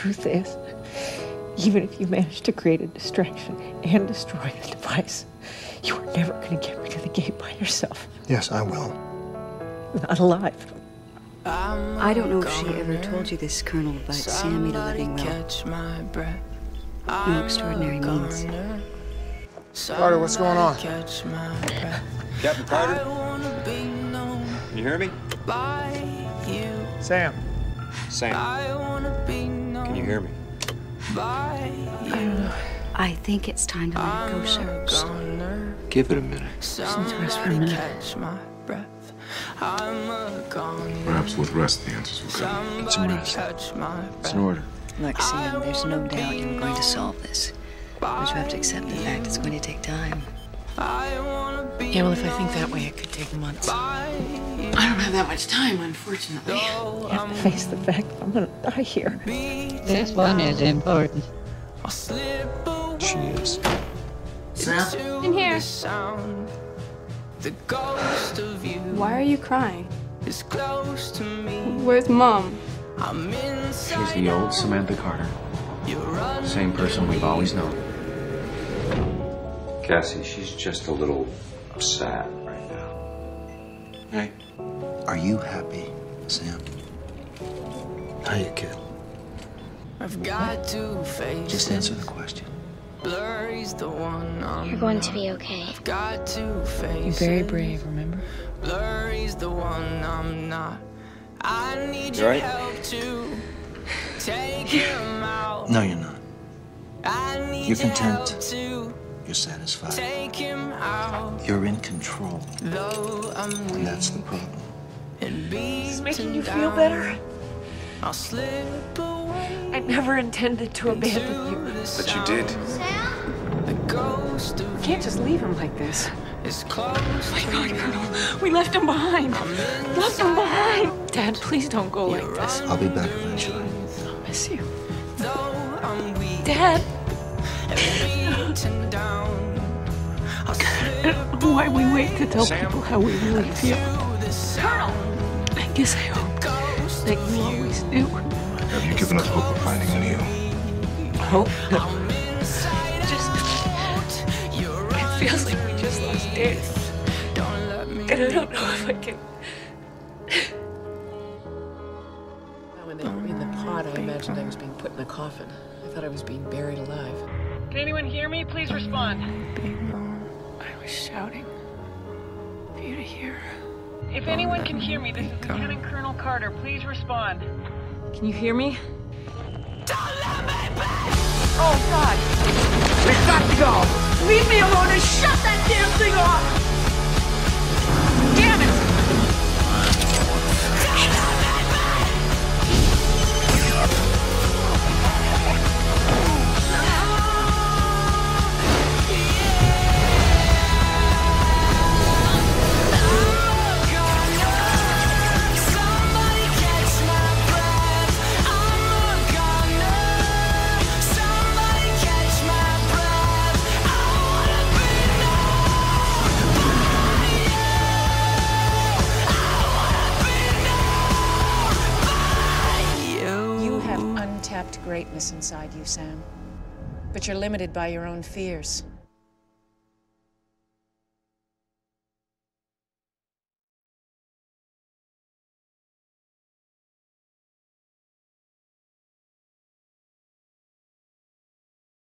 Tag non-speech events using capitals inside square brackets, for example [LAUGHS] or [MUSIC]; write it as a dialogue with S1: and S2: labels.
S1: truth is, even if you manage to create a distraction and destroy the device, you are never going to get rid of the gate by yourself.
S2: Yes, I will.
S1: Not alive.
S3: I don't know if she ever told you this, Colonel, but Sam made a living well.
S4: Catch my breath.
S3: No extraordinary means.
S2: Carter, what's going on?
S4: Catch my breath.
S5: Captain
S4: I
S5: Carter,
S4: wanna be known
S5: you hear me?
S4: by you.
S2: Sam.
S5: Sam,
S4: I wanna be known
S5: can you hear me?
S4: by you.
S3: I think it's time to let it go, sir.
S5: Give it a minute.
S1: rest for a
S4: Somebody
S1: minute.
S4: catch my breath. I'm a goner.
S6: Perhaps with rest, the answers will come.
S4: Somebody
S2: rest.
S4: catch my
S5: It's an order.
S3: Look, Sam, there's no doubt you're going to solve this. But you have to accept the fact it's going to take time.
S4: I wanna be
S1: Yeah, well, if I think that way, it could take months. I don't have that much time, unfortunately. You have to face the fact I'm going to die here.
S7: This one is important.
S4: I'll slip away
S2: She is.
S4: Sam?
S7: In here.
S4: The sound. The ghost of you
S8: Why are you crying?
S4: is close to me.
S8: Where's mom?
S4: I'm.
S5: She's the old Samantha Carter.
S4: You're
S5: Same person we've always known. Cassie, she's just a little sad right now. Hey,
S2: Are you happy, Sam? How you kid?
S4: I've got to face
S2: Just answer the question.
S4: Blurry's the one I'm
S9: You're going to be okay.
S4: I've got to face
S1: You're very brave, remember?
S4: Blurry's the one I'm not. I need
S5: You
S4: your
S5: right?
S4: help to take [LAUGHS] him out.
S2: No, you're not.
S4: I need
S2: You're content.
S4: help to
S2: You're satisfied.
S4: take him out.
S2: You're in control,
S4: Though I'm
S2: and that's the problem.
S4: and
S1: Is this making
S4: beaten
S1: you feel better?
S4: I'll slip away.
S1: I never intended to abandon you.
S5: but you did.
S4: The ghost
S1: You
S4: of
S1: can't just leave him like this.
S4: is close
S1: My God. Colonel, we left him behind. Left him behind. Dad, please don't go like this.
S2: I'll be back eventually.
S1: I'll miss you.
S4: Though I'm weak
S1: Dad,
S4: and beaten down, I'll
S1: why we wait to tell
S5: Sam?
S1: people how we really feel?
S4: to the sound.
S1: I guess I hope
S4: Ghost
S1: that you always knew.
S6: Have you given up hope of finding a new?
S1: Hope.
S4: I'm [LAUGHS] inside
S1: Just, it feels like we just lost Dad.
S4: Don't let me
S1: And I don't know if I can.
S10: When they were in the pod, I imagined I was being put in a coffin. I thought I was being buried alive.
S1: Can anyone hear me? Please respond. I was shouting for you to hear. If anyone can hear me, this is Lieutenant Colonel Carter. Please respond. Can you hear me? Oh, God! We've got to go! Leave me alone and shut that damn thing off!
S10: Greatness inside you, Sam. But you're limited by your own fears.